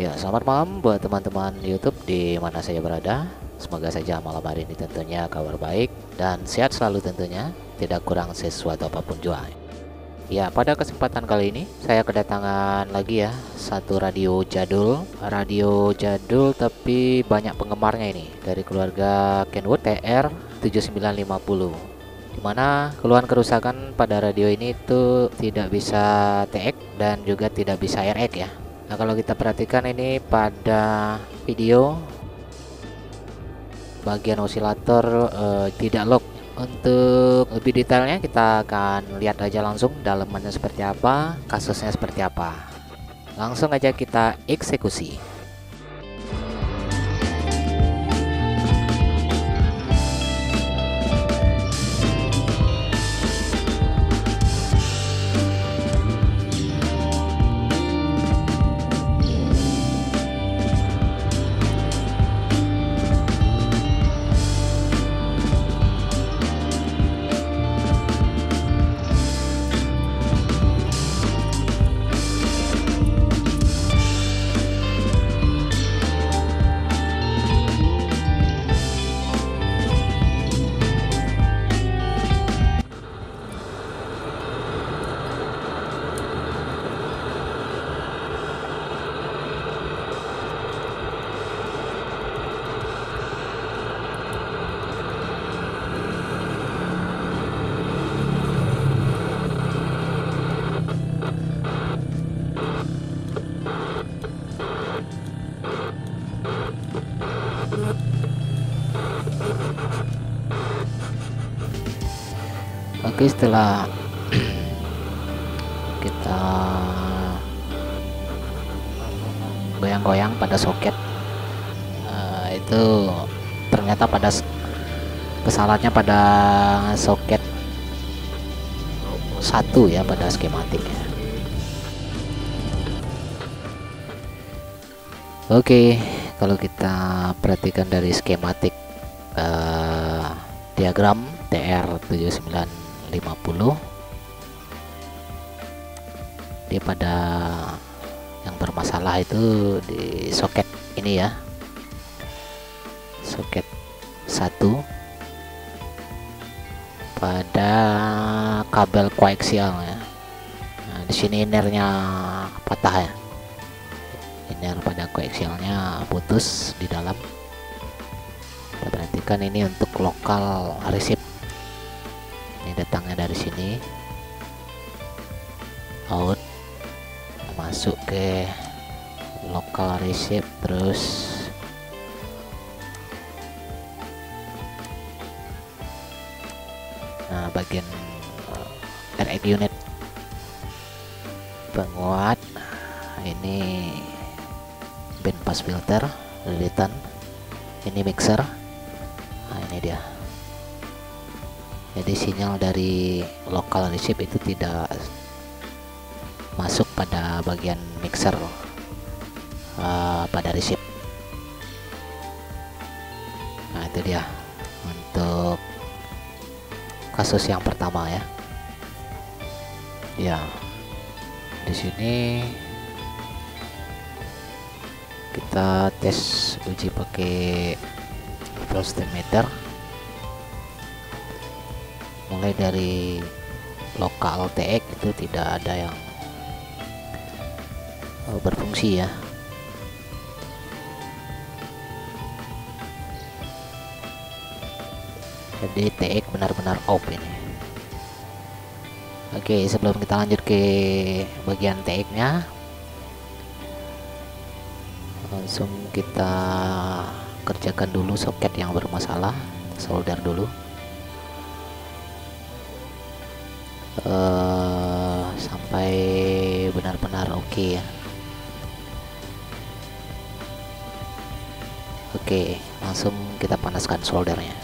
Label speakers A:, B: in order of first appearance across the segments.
A: Ya, selamat malam buat teman-teman YouTube di mana saja berada. Semoga saja malam hari ini tentunya kabar baik dan sehat selalu tentunya, tidak kurang sesuatu apa pun juga. Ya, pada kesempatan kali ini saya kedatangan lagi ya satu radio jadul, radio jadul tapi banyak penggemarnya ini dari keluarga Kenwood TR 7950 di mana keluhan kerusakan pada radio ini itu tidak bisa TX dan juga tidak bisa RX ya Nah kalau kita perhatikan ini pada video bagian osilator uh, tidak lock. Untuk lebih detailnya kita akan lihat aja langsung dalamannya seperti apa kasusnya seperti apa. Langsung aja kita eksekusi Oke setelah kita goyang-goyang pada soket uh, itu ternyata pada kesalahannya pada soket satu ya pada skematik ya. Oke kalau kita perhatikan dari skematik uh, diagram TR79 50 dia pada yang bermasalah itu di soket ini ya. Soket satu. Pada kabel koaksial ya. Nah, di sini inernya patah ya. Iner pada koaksialnya putus di dalam. Kita perhatikan ini untuk lokal receipt ini datangnya dari sini. Out masuk ke local receipt terus nah bagian uh, RX unit. Penguat. Ini band pass filter lilitan. Ini mixer. Nah ini dia jadi sinyal dari local receive itu tidak masuk pada bagian mixer uh, pada receive. Nah itu dia. Untuk kasus yang pertama ya. Ya di sini kita tes uji pakai meter mulai dari lokal TX itu tidak ada yang uh, berfungsi ya. Jadi TX benar-benar off ini. Oke sebelum kita lanjut ke bagian TX nya langsung kita kerjakan dulu soket yang bermasalah solder dulu uh, sampai benar-benar oke okay ya. Oke okay, langsung kita panaskan soldernya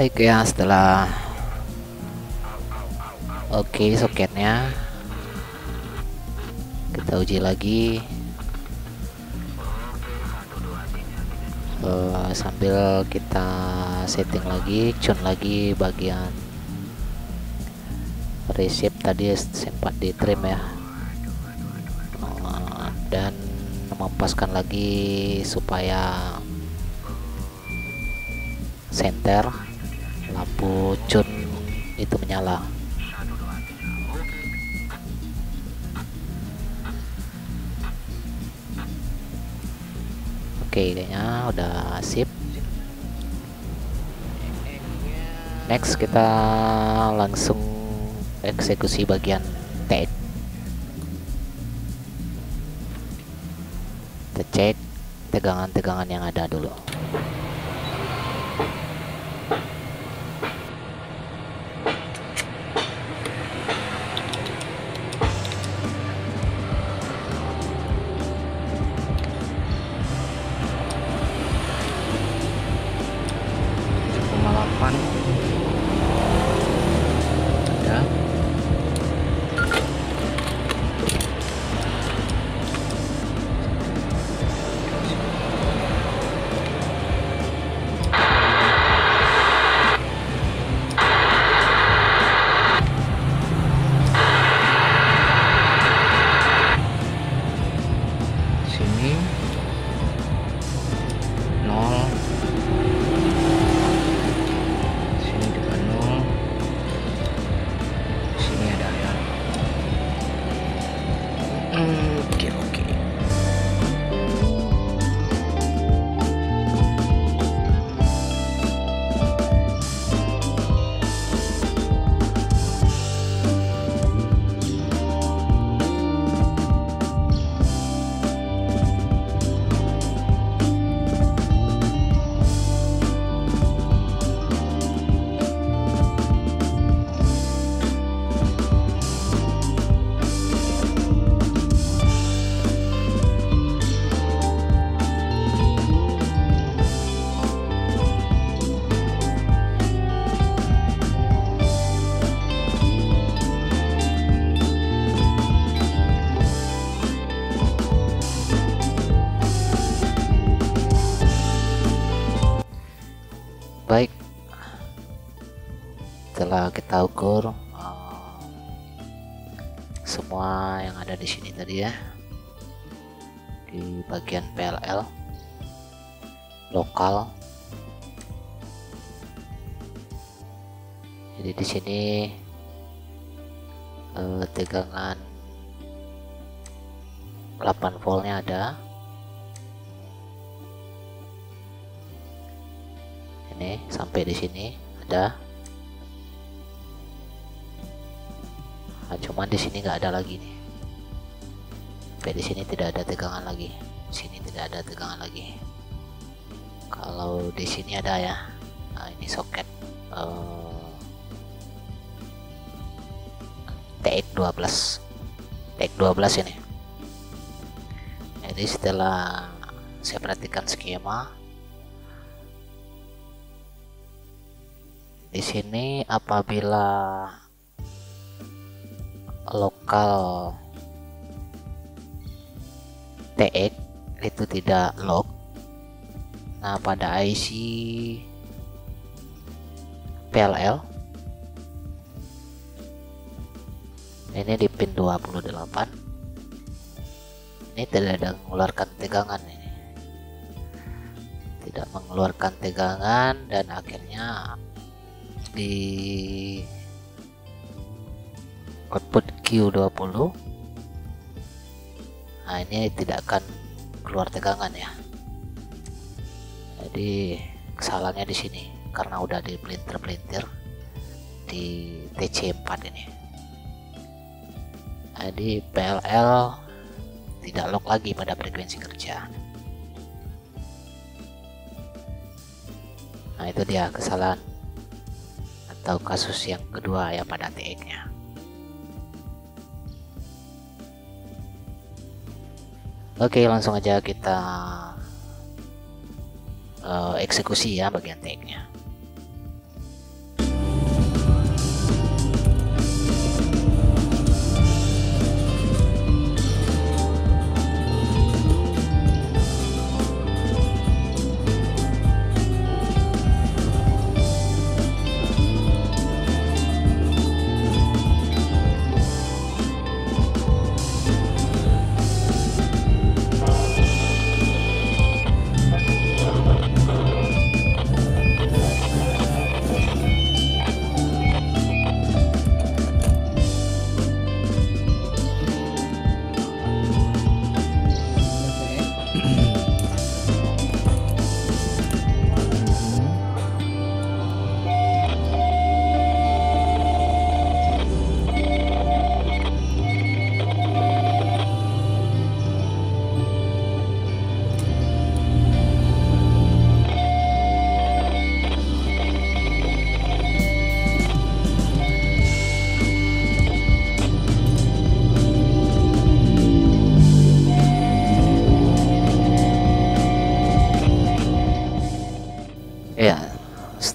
A: baik ya setelah oke okay, soketnya. Kita uji lagi. Uh, sambil kita setting lagi tune lagi bagian reshape tadi sempat di trim ya. Uh, dan mempaskan lagi supaya center lampu cun itu menyala. Oke kayaknya udah sip. Next kita langsung eksekusi bagian tag kita cek tegangan-tegangan yang ada dulu sini. Setelah kita ukur uh, semua yang ada di sini tadi ya di bagian PLL lokal. Jadi di sini uh, tegangan 8 voltnya ada ini sampai di sini ada. Nah, cuman di sini nggak ada lagi nih. Oke, di sini tidak ada tegangan lagi. Di sini tidak ada tegangan lagi. Kalau di sini ada ya. Nah ini soket uh, TX12 TX12 ini. Jadi setelah saya perhatikan skema di sini apabila lokal TX itu tidak lock nah pada IC PLL ini di pin 28 ini tidak ada mengeluarkan tegangan ini. Tidak mengeluarkan tegangan dan akhirnya di output Q20 nah ini tidak akan keluar tegangan ya. Jadi kesalahannya di sini karena udah di pelintir-pelintir di TC4 ini. Jadi PLL tidak lock lagi pada frekuensi kerja. Nah itu dia kesalahan atau kasus yang kedua ya pada TX nya Oke, langsung aja kita uh, eksekusi ya bagian tag-nya.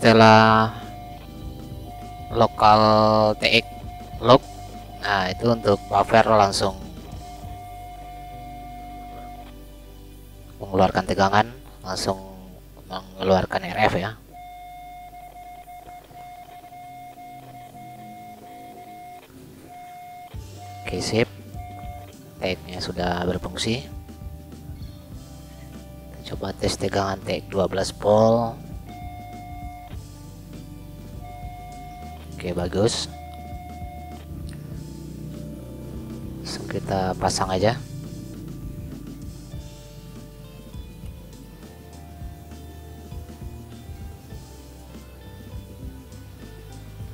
A: Setelah lokal TX lock nah itu untuk buffer langsung. Mengeluarkan tegangan langsung mengeluarkan RF ya. Oke sip. Tag-nya sudah berfungsi. Coba tes tegangan tag 12 volt oke bagus. Langsung kita pasang aja.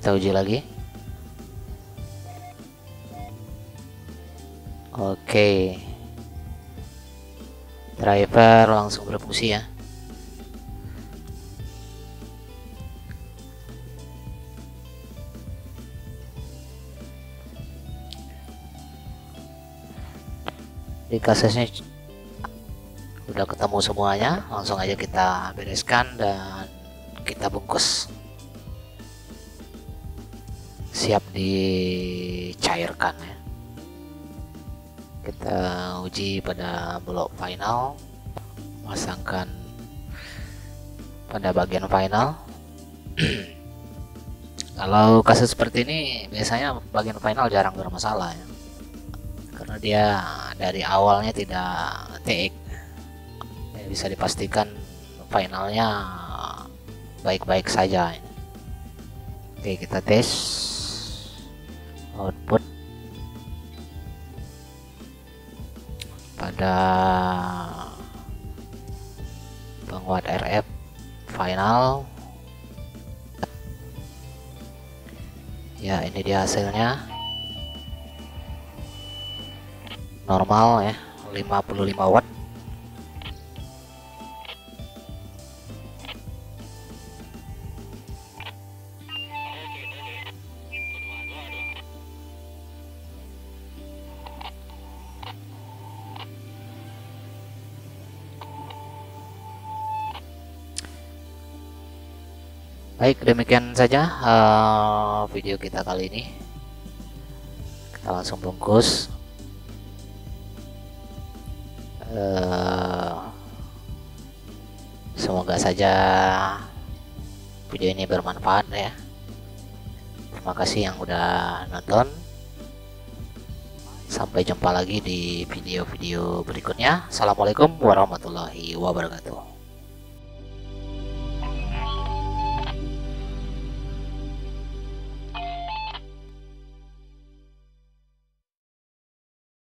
A: Kita uji lagi. Oke. Driver langsung berfungsi ya di kasusnya udah ketemu semuanya langsung aja kita bereskan dan kita bungkus. Siap dicairkan ya. Kita uji pada blok final pasangkan pada bagian final. Kalau kasus seperti ini biasanya bagian final jarang bermasalah ya karena dia dari awalnya tidak TX bisa dipastikan finalnya baik-baik saja. Oke kita tes output pada penguat RF final. Ya ini dia hasilnya normal ya 55 watt Baik, demikian saja uh, video kita kali ini. Kita langsung bungkus. Uh, semoga saja video ini bermanfaat ya. Terima kasih yang udah nonton. Sampai jumpa lagi di video-video berikutnya. Assalamualaikum warahmatullahi wabarakatuh.